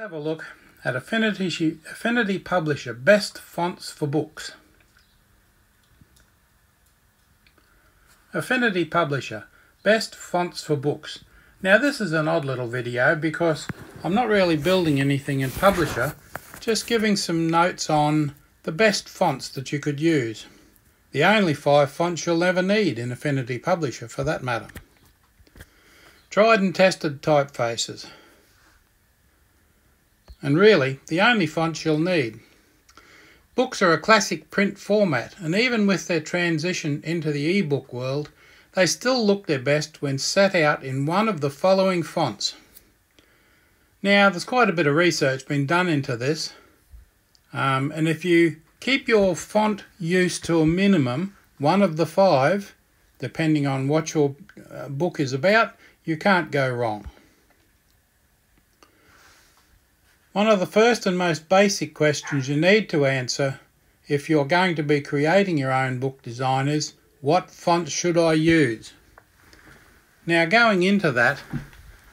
have a look at Affinity, Affinity Publisher Best Fonts for Books. Affinity Publisher Best Fonts for Books. Now this is an odd little video because I'm not really building anything in Publisher, just giving some notes on the best fonts that you could use. The only five fonts you'll ever need in Affinity Publisher for that matter. Tried and tested typefaces and really the only fonts you'll need. Books are a classic print format, and even with their transition into the e-book world, they still look their best when set out in one of the following fonts. Now, there's quite a bit of research been done into this, um, and if you keep your font use to a minimum, one of the five, depending on what your uh, book is about, you can't go wrong. One of the first and most basic questions you need to answer if you're going to be creating your own book design is, what font should I use? Now going into that,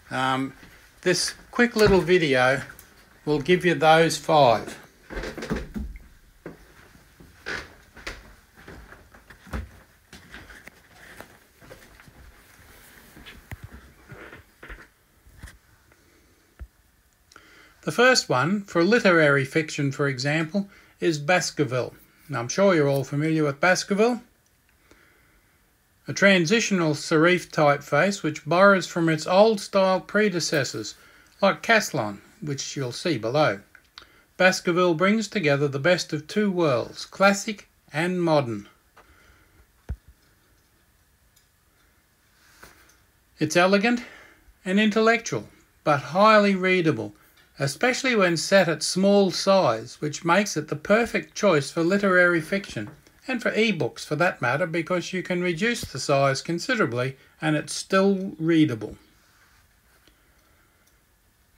um, this quick little video will give you those five. The first one, for literary fiction for example, is Baskerville. Now, I'm sure you're all familiar with Baskerville. A transitional serif typeface which borrows from its old style predecessors, like Caslon, which you'll see below. Baskerville brings together the best of two worlds, classic and modern. It's elegant and intellectual, but highly readable especially when set at small size, which makes it the perfect choice for literary fiction, and for ebooks for that matter, because you can reduce the size considerably and it's still readable.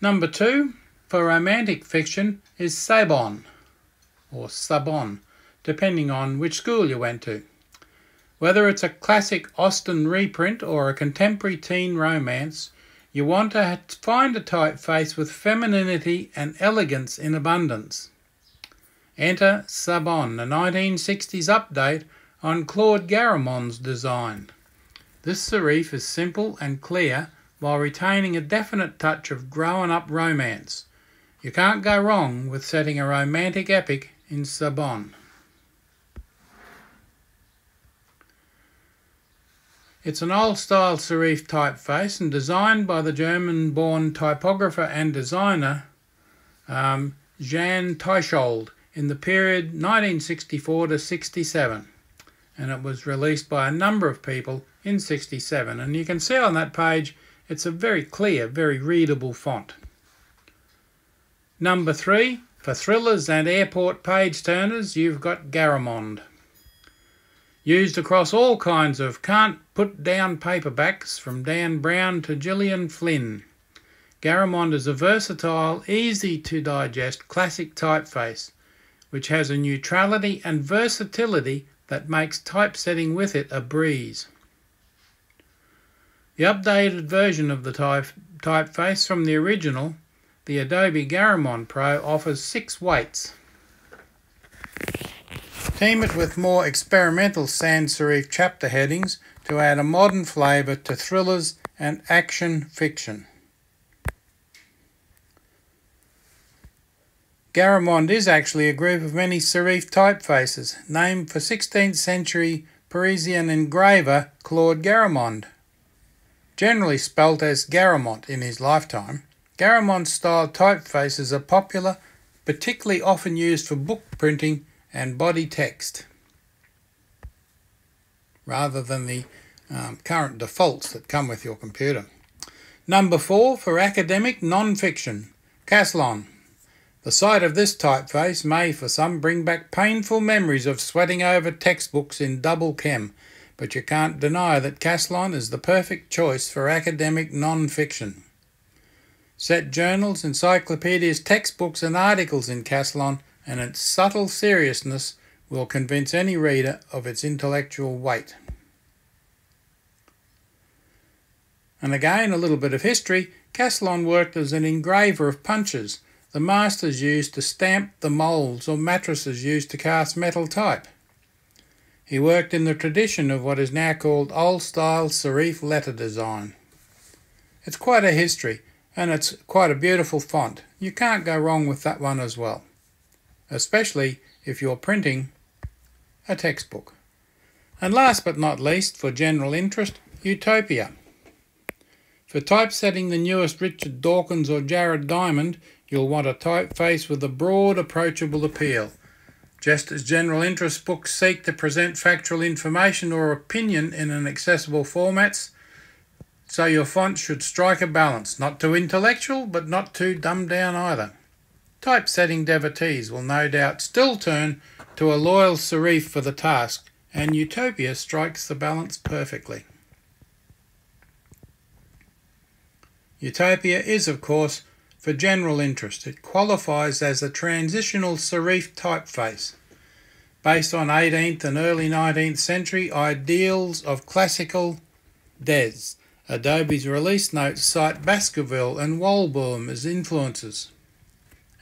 Number two, for romantic fiction, is Sabon, or Sabon, depending on which school you went to. Whether it's a classic Austen reprint or a contemporary teen romance, you want to find a typeface with femininity and elegance in abundance. Enter Sabon, a 1960s update on Claude Garamond's design. This serif is simple and clear while retaining a definite touch of grown up romance. You can't go wrong with setting a romantic epic in Sabon. It's an old-style serif typeface and designed by the German-born typographer and designer um, Jan Tschichold in the period 1964 to 67 and it was released by a number of people in 67 and you can see on that page it's a very clear, very readable font. Number three, for thrillers and airport page turners you've got Garamond. Used across all kinds of can't put down paperbacks from Dan Brown to Gillian Flynn. Garamond is a versatile, easy to digest classic typeface, which has a neutrality and versatility that makes typesetting with it a breeze. The updated version of the type, typeface from the original, the Adobe Garamond Pro, offers six weights. Team it with more experimental sans serif chapter headings to add a modern flavour to thrillers and action fiction. Garamond is actually a group of many serif typefaces, named for 16th century Parisian engraver Claude Garamond. Generally spelt as Garamont in his lifetime, Garamond style typefaces are popular, particularly often used for book printing and body text rather than the um, current defaults that come with your computer. Number four, for academic non-fiction, Caslon. The sight of this typeface may, for some, bring back painful memories of sweating over textbooks in double chem, but you can't deny that Caslon is the perfect choice for academic non-fiction. Set journals, encyclopedias, textbooks and articles in Caslon and its subtle seriousness will convince any reader of its intellectual weight. And again, a little bit of history. Caslon worked as an engraver of punches, the masters used to stamp the moulds or mattresses used to cast metal type. He worked in the tradition of what is now called old style serif letter design. It's quite a history and it's quite a beautiful font. You can't go wrong with that one as well, especially if you're printing a textbook. And last but not least, for general interest, Utopia. For typesetting the newest Richard Dawkins or Jared Diamond, you'll want a typeface with a broad, approachable appeal. Just as general interest books seek to present factual information or opinion in an accessible formats, so your font should strike a balance, not too intellectual, but not too dumbed down either. Typesetting devotees will no doubt still turn to a loyal serif for the task, and Utopia strikes the balance perfectly. Utopia is, of course, for general interest. It qualifies as a transitional serif typeface based on 18th and early 19th century ideals of classical DES. Adobe's release notes cite Baskerville and Walbaum as influences,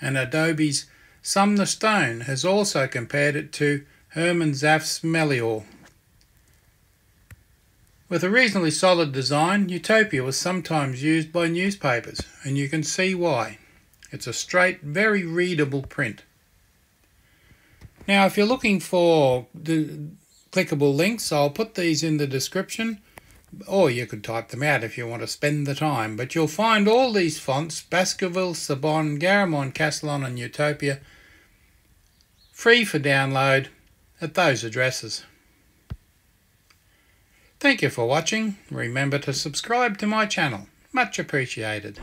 and Adobe's Sumner Stone has also compared it to Hermann Zapf's Melior. With a reasonably solid design, Utopia was sometimes used by newspapers, and you can see why. It's a straight, very readable print. Now, if you're looking for the clickable links, I'll put these in the description, or you could type them out if you want to spend the time. But you'll find all these fonts, Baskerville, Sabon, Garamond, Castellon and Utopia, free for download at those addresses. Thank you for watching. Remember to subscribe to my channel. Much appreciated.